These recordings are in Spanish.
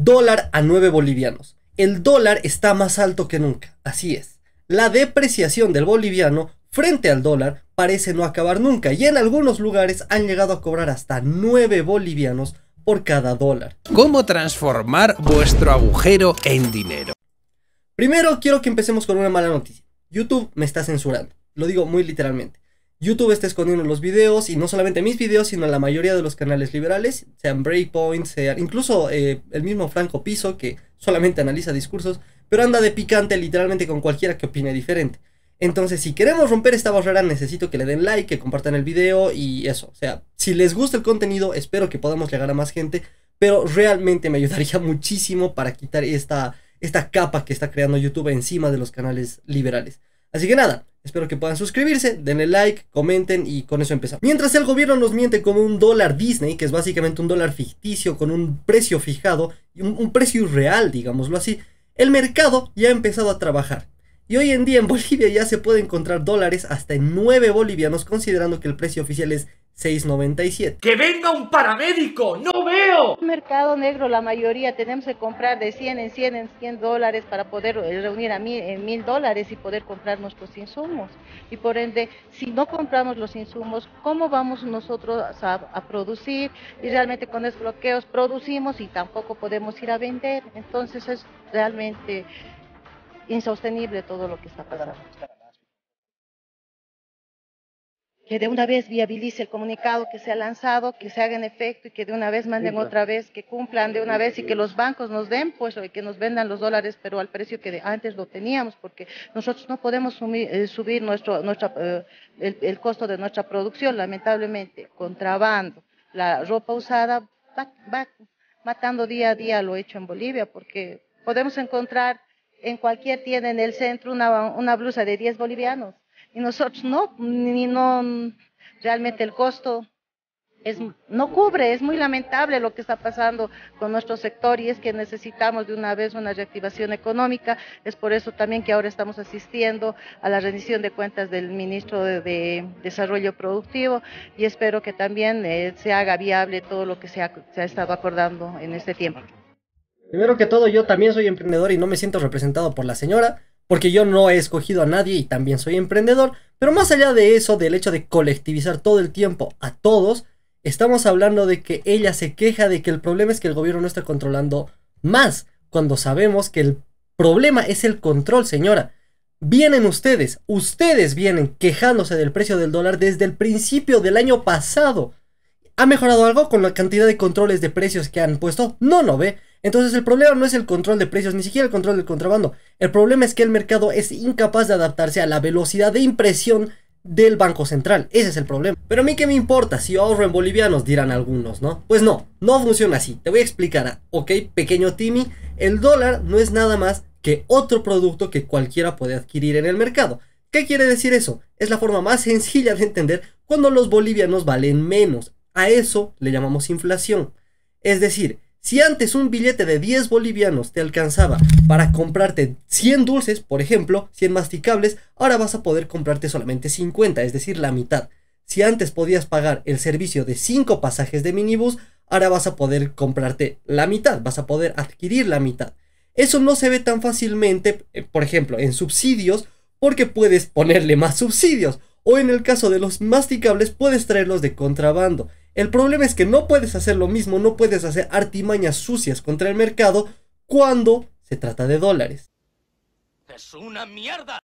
Dólar a 9 bolivianos. El dólar está más alto que nunca, así es. La depreciación del boliviano frente al dólar parece no acabar nunca y en algunos lugares han llegado a cobrar hasta 9 bolivianos por cada dólar. ¿Cómo transformar vuestro agujero en dinero? Primero quiero que empecemos con una mala noticia. YouTube me está censurando. Lo digo muy literalmente. YouTube está escondiendo los videos y no solamente mis videos, sino la mayoría de los canales liberales, sean Breakpoint, sean incluso eh, el mismo Franco Piso que solamente analiza discursos, pero anda de picante literalmente con cualquiera que opine diferente. Entonces, si queremos romper esta barrera, necesito que le den like, que compartan el video y eso. O sea, si les gusta el contenido, espero que podamos llegar a más gente, pero realmente me ayudaría muchísimo para quitar esta, esta capa que está creando YouTube encima de los canales liberales. Así que nada, espero que puedan suscribirse, denle like, comenten y con eso empezamos. Mientras el gobierno nos miente con un dólar Disney, que es básicamente un dólar ficticio con un precio fijado, un, un precio irreal, digámoslo así, el mercado ya ha empezado a trabajar. Y hoy en día en Bolivia ya se puede encontrar dólares hasta en 9 bolivianos, considerando que el precio oficial es 6.97. ¡Que venga un paramédico! ¡No veo! Mercado negro, la mayoría tenemos que comprar de 100 en 100 en 100 dólares para poder eh, reunir a mil, en mil dólares y poder comprar nuestros insumos. Y por ende, si no compramos los insumos, ¿cómo vamos nosotros a, a producir? Y realmente con estos bloqueos producimos y tampoco podemos ir a vender. Entonces es realmente insostenible todo lo que está pasando. Que de una vez viabilice el comunicado que se ha lanzado, que se haga en efecto y que de una vez manden otra vez, que cumplan de una vez y que los bancos nos den, pues, y que nos vendan los dólares, pero al precio que antes lo teníamos, porque nosotros no podemos sumir, eh, subir nuestro, nuestra, eh, el, el, costo de nuestra producción, lamentablemente, contrabando, la ropa usada va, va matando día a día lo hecho en Bolivia, porque podemos encontrar en cualquier tienda en el centro una, una blusa de 10 bolivianos. Y nosotros no, ni no, realmente el costo es, no cubre, es muy lamentable lo que está pasando con nuestro sector y es que necesitamos de una vez una reactivación económica. Es por eso también que ahora estamos asistiendo a la rendición de cuentas del ministro de, de Desarrollo Productivo y espero que también eh, se haga viable todo lo que se ha, se ha estado acordando en este tiempo. Primero que todo, yo también soy emprendedor y no me siento representado por la señora, porque yo no he escogido a nadie y también soy emprendedor. Pero más allá de eso, del hecho de colectivizar todo el tiempo a todos, estamos hablando de que ella se queja de que el problema es que el gobierno no está controlando más, cuando sabemos que el problema es el control, señora. Vienen ustedes, ustedes vienen quejándose del precio del dólar desde el principio del año pasado. ¿Ha mejorado algo con la cantidad de controles de precios que han puesto? No, no ve. Entonces el problema no es el control de precios, ni siquiera el control del contrabando. El problema es que el mercado es incapaz de adaptarse a la velocidad de impresión del Banco Central. Ese es el problema. Pero a mí qué me importa si ahorro en bolivianos, dirán algunos, ¿no? Pues no, no funciona así. Te voy a explicar, ¿ok? Pequeño Timmy, el dólar no es nada más que otro producto que cualquiera puede adquirir en el mercado. ¿Qué quiere decir eso? Es la forma más sencilla de entender cuando los bolivianos valen menos. A eso le llamamos inflación. Es decir, si antes un billete de 10 bolivianos te alcanzaba para comprarte 100 dulces, por ejemplo, 100 masticables, ahora vas a poder comprarte solamente 50, es decir, la mitad. Si antes podías pagar el servicio de 5 pasajes de minibús, ahora vas a poder comprarte la mitad, vas a poder adquirir la mitad. Eso no se ve tan fácilmente, eh, por ejemplo, en subsidios, porque puedes ponerle más subsidios. O en el caso de los masticables, puedes traerlos de contrabando. El problema es que no puedes hacer lo mismo, no puedes hacer artimañas sucias contra el mercado cuando se trata de dólares. ¡Es una mierda!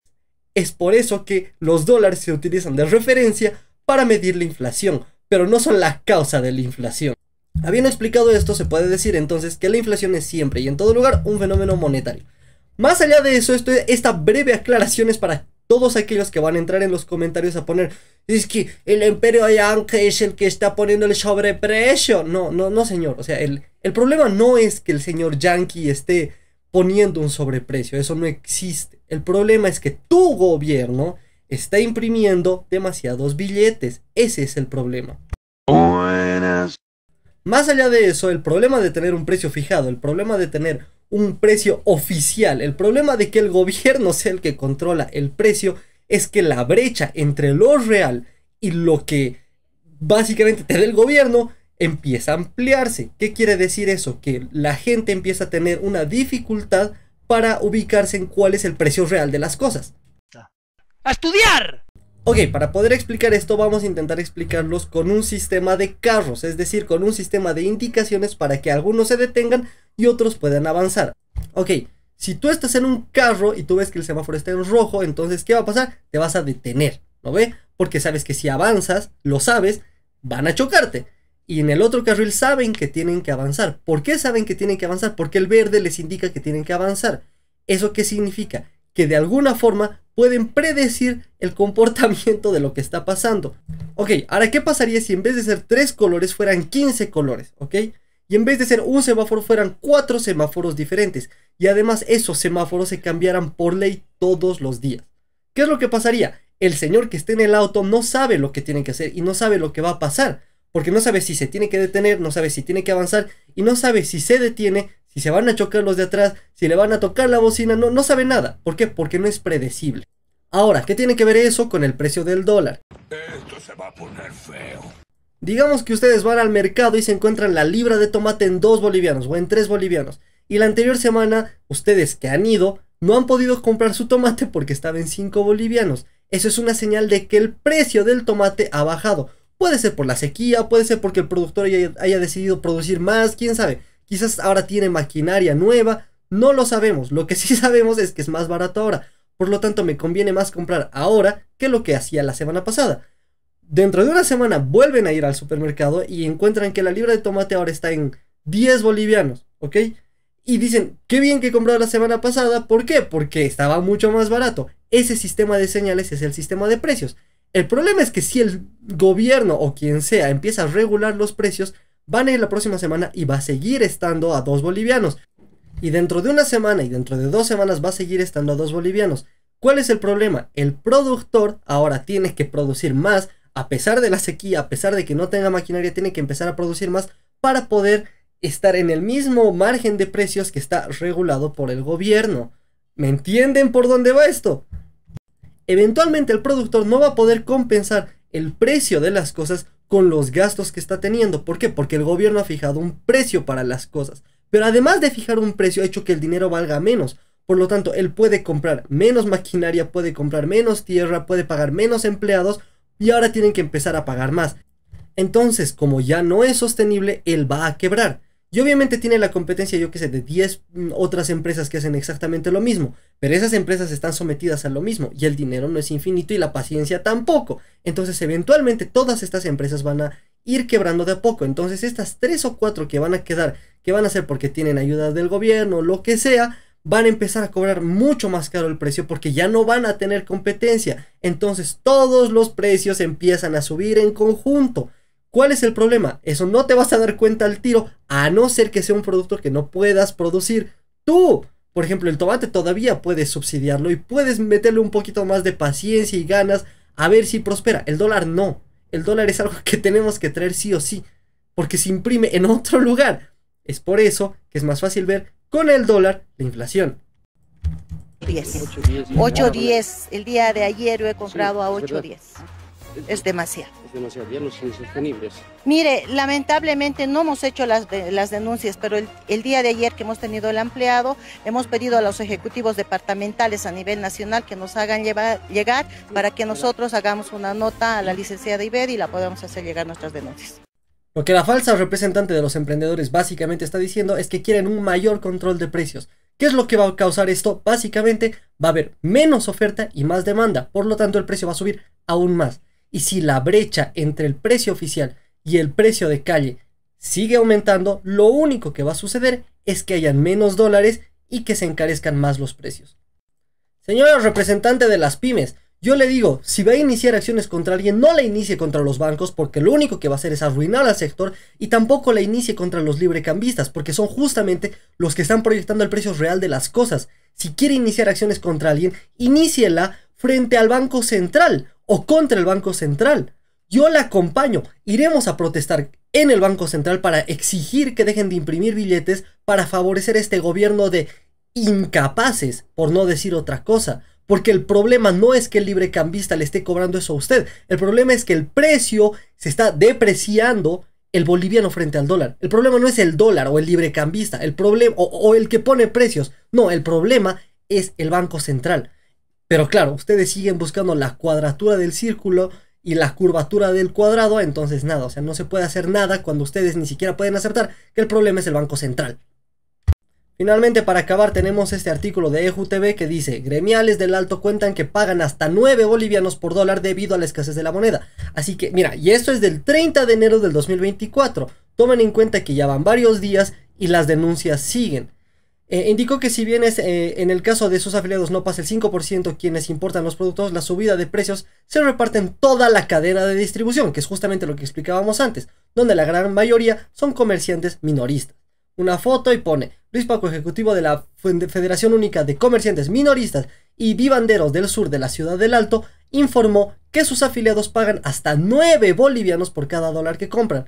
Es por eso que los dólares se utilizan de referencia para medir la inflación, pero no son la causa de la inflación. Habiendo explicado esto, se puede decir entonces que la inflación es siempre y en todo lugar un fenómeno monetario. Más allá de eso, esto, esta breve aclaración es para todos aquellos que van a entrar en los comentarios a poner es que el imperio yankee es el que está poniendo el sobreprecio. No, no, no, señor. O sea, el, el problema no es que el señor yankee esté poniendo un sobreprecio. Eso no existe. El problema es que tu gobierno está imprimiendo demasiados billetes. Ese es el problema. Buenas. Más allá de eso, el problema de tener un precio fijado, el problema de tener un precio oficial, el problema de que el gobierno sea el que controla el precio, es que la brecha entre lo real y lo que básicamente te da el gobierno empieza a ampliarse. ¿Qué quiere decir eso? Que la gente empieza a tener una dificultad para ubicarse en cuál es el precio real de las cosas. ¡A estudiar! Ok, para poder explicar esto vamos a intentar explicarlos con un sistema de carros, es decir, con un sistema de indicaciones para que algunos se detengan y otros puedan avanzar. Ok, si tú estás en un carro y tú ves que el semáforo está en rojo, entonces ¿qué va a pasar? Te vas a detener, ¿no ve? Porque sabes que si avanzas, lo sabes, van a chocarte. Y en el otro carril saben que tienen que avanzar. ¿Por qué saben que tienen que avanzar? Porque el verde les indica que tienen que avanzar. ¿Eso qué significa? Que de alguna forma pueden predecir el comportamiento de lo que está pasando. Ok, ahora ¿qué pasaría si en vez de ser 3 colores fueran 15 colores? ¿Ok? Y en vez de ser un semáforo fueran 4 semáforos diferentes. Y además esos semáforos se cambiaran por ley todos los días. ¿Qué es lo que pasaría? El señor que esté en el auto no sabe lo que tiene que hacer y no sabe lo que va a pasar. Porque no sabe si se tiene que detener, no sabe si tiene que avanzar y no sabe si se detiene, si se van a chocar los de atrás, si le van a tocar la bocina, no, no sabe nada. ¿Por qué? Porque no es predecible. Ahora, ¿qué tiene que ver eso con el precio del dólar? Esto se va a poner feo. Digamos que ustedes van al mercado y se encuentran la libra de tomate en 2 bolivianos o en 3 bolivianos. Y la anterior semana, ustedes que han ido, no han podido comprar su tomate porque estaba en 5 bolivianos. Eso es una señal de que el precio del tomate ha bajado. Puede ser por la sequía, puede ser porque el productor haya, haya decidido producir más, quién sabe. Quizás ahora tiene maquinaria nueva, no lo sabemos. Lo que sí sabemos es que es más barato ahora. Por lo tanto, me conviene más comprar ahora que lo que hacía la semana pasada. Dentro de una semana vuelven a ir al supermercado y encuentran que la libra de tomate ahora está en 10 bolivianos, ¿ok? Y dicen, qué bien que comprado la semana pasada, ¿por qué? Porque estaba mucho más barato. Ese sistema de señales es el sistema de precios. El problema es que si el gobierno o quien sea empieza a regular los precios, van a ir la próxima semana y va a seguir estando a 2 bolivianos. Y dentro de una semana y dentro de dos semanas va a seguir estando a 2 bolivianos. ¿Cuál es el problema? El productor ahora tiene que producir más, a pesar de la sequía, a pesar de que no tenga maquinaria, tiene que empezar a producir más para poder estar en el mismo margen de precios que está regulado por el gobierno. ¿Me entienden por dónde va esto? eventualmente el productor no va a poder compensar el precio de las cosas con los gastos que está teniendo. ¿Por qué? Porque el gobierno ha fijado un precio para las cosas. Pero además de fijar un precio ha hecho que el dinero valga menos. Por lo tanto, él puede comprar menos maquinaria, puede comprar menos tierra, puede pagar menos empleados y ahora tienen que empezar a pagar más. Entonces, como ya no es sostenible, él va a quebrar. Y obviamente tiene la competencia, yo que sé, de 10 mm, otras empresas que hacen exactamente lo mismo. Pero esas empresas están sometidas a lo mismo. Y el dinero no es infinito y la paciencia tampoco. Entonces eventualmente todas estas empresas van a ir quebrando de a poco. Entonces estas 3 o 4 que van a quedar, que van a ser porque tienen ayuda del gobierno, lo que sea, van a empezar a cobrar mucho más caro el precio porque ya no van a tener competencia. Entonces todos los precios empiezan a subir en conjunto. ¿Cuál es el problema? Eso no te vas a dar cuenta al tiro, a no ser que sea un producto que no puedas producir tú. Por ejemplo, el tomate todavía puedes subsidiarlo y puedes meterle un poquito más de paciencia y ganas a ver si prospera. El dólar no. El dólar es algo que tenemos que traer sí o sí, porque se imprime en otro lugar. Es por eso que es más fácil ver con el dólar la inflación. 10. 8.10. El día de ayer yo he comprado a 8.10. Es demasiado. Es demasiado, ya no son sostenibles. Mire, lamentablemente no hemos hecho las, de- las denuncias, pero el, el día de ayer que hemos tenido el ampliado, hemos pedido a los ejecutivos departamentales a nivel nacional que nos hagan llevar- llegar para que nosotros hagamos una nota a la licenciada Iber y la podamos hacer llegar nuestras denuncias. Lo que la falsa representante de los emprendedores básicamente está diciendo es que quieren un mayor control de precios. ¿Qué es lo que va a causar esto? Básicamente va a haber menos oferta y más demanda, por lo tanto el precio va a subir aún más. Y si la brecha entre el precio oficial y el precio de calle sigue aumentando, lo único que va a suceder es que hayan menos dólares y que se encarezcan más los precios. Señora representante de las pymes, yo le digo, si va a iniciar acciones contra alguien, no la inicie contra los bancos porque lo único que va a hacer es arruinar al sector y tampoco la inicie contra los librecambistas porque son justamente los que están proyectando el precio real de las cosas. Si quiere iniciar acciones contra alguien, iníciela frente al Banco Central o contra el Banco Central. Yo la acompaño. Iremos a protestar en el Banco Central para exigir que dejen de imprimir billetes para favorecer este gobierno de incapaces, por no decir otra cosa. Porque el problema no es que el librecambista le esté cobrando eso a usted. El problema es que el precio se está depreciando el boliviano frente al dólar. El problema no es el dólar o el librecambista, el problema o, el que pone precios. No, el problema es el Banco Central. Pero claro, ustedes siguen buscando la cuadratura del círculo y la curvatura del cuadrado, entonces nada, o sea, no se puede hacer nada cuando ustedes ni siquiera pueden aceptar que el problema es el Banco Central. Finalmente, para acabar, tenemos este artículo de EJUTV que dice, gremiales del alto cuentan que pagan hasta 9 bolivianos por dólar debido a la escasez de la moneda. Así que, mira, y esto es del 30 de enero del 2024. Tomen en cuenta que ya van varios días y las denuncias siguen. Eh, indicó que si bien es, eh, en el caso de sus afiliados no pasa el 5% quienes importan los productos, la subida de precios se reparte en toda la cadena de distribución, que es justamente lo que explicábamos antes, donde la gran mayoría son comerciantes minoristas. Una foto y pone Luis Paco, ejecutivo de la Federación Única de Comerciantes Minoristas y Vivanderos del Sur de la Ciudad del Alto, informó que sus afiliados pagan hasta 9 bolivianos por cada dólar que compran,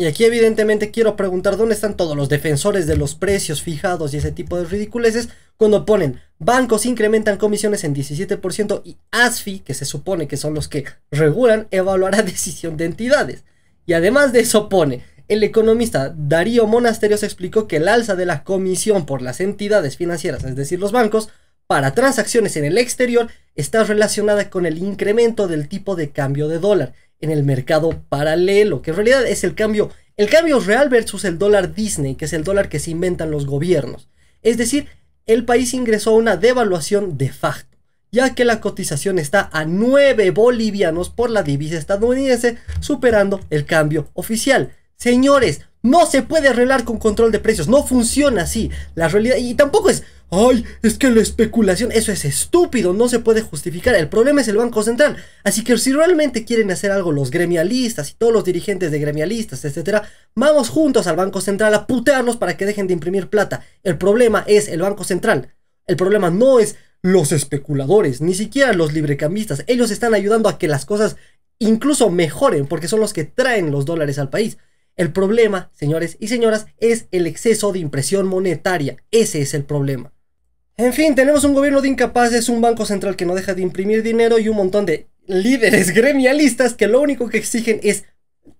y aquí evidentemente quiero preguntar dónde están todos los defensores de los precios fijados y ese tipo de ridiculeces cuando ponen bancos incrementan comisiones en 17% y ASFI, que se supone que son los que regulan, evaluará decisión de entidades. Y además de eso pone, el economista Darío Monasterios explicó que el alza de la comisión por las entidades financieras, es decir, los bancos, para transacciones en el exterior está relacionada con el incremento del tipo de cambio de dólar en el mercado paralelo, que en realidad es el cambio, el cambio real versus el dólar Disney, que es el dólar que se inventan los gobiernos. Es decir, el país ingresó a una devaluación de facto, ya que la cotización está a 9 bolivianos por la divisa estadounidense, superando el cambio oficial. Señores, no se puede arreglar con control de precios, no funciona así. La realidad, y tampoco es, ay, es que la especulación, eso es estúpido, no se puede justificar. El problema es el Banco Central. Así que si realmente quieren hacer algo los gremialistas y todos los dirigentes de gremialistas, etcétera, vamos juntos al Banco Central a putearnos para que dejen de imprimir plata. El problema es el Banco Central. El problema no es los especuladores, ni siquiera los librecambistas. Ellos están ayudando a que las cosas incluso mejoren porque son los que traen los dólares al país. El problema, señores y señoras, es el exceso de impresión monetaria. Ese es el problema. En fin, tenemos un gobierno de incapaces, un banco central que no deja de imprimir dinero y un montón de líderes gremialistas que lo único que exigen es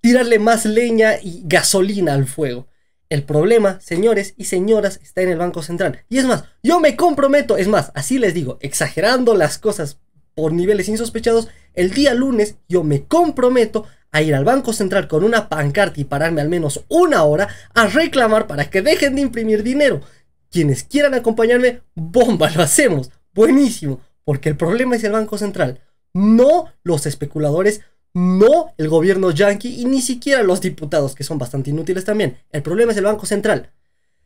tirarle más leña y gasolina al fuego. El problema, señores y señoras, está en el Banco Central. Y es más, yo me comprometo, es más, así les digo, exagerando las cosas por niveles insospechados, el día lunes yo me comprometo a ir al Banco Central con una pancarta y pararme al menos una hora a reclamar para que dejen de imprimir dinero. Quienes quieran acompañarme, bomba, lo hacemos. Buenísimo. Porque el problema es el Banco Central. No los especuladores, no el gobierno yanqui y ni siquiera los diputados, que son bastante inútiles también. El problema es el Banco Central.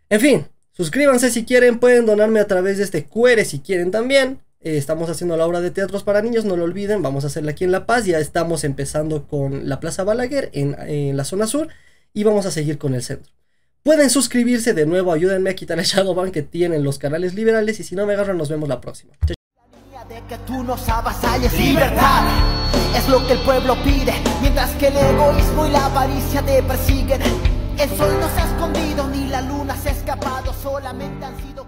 En fin, suscríbanse si quieren, pueden donarme a través de este QR si quieren también. Eh, estamos haciendo la obra de teatros para niños, no lo olviden, vamos a hacerla aquí en La Paz. Ya estamos empezando con la Plaza Balaguer en, la zona sur y vamos a seguir con el centro. Pueden suscribirse de nuevo, ayúdenme a quitar el Shadowban que tienen los canales liberales y si no me agarran nos vemos la próxima. De que tú nos libertad es lo que el pueblo pide, mientras que el egoísmo y la avaricia te persiguen. El sol no se ha escondido ni la luna se ha escapado, solamente han sido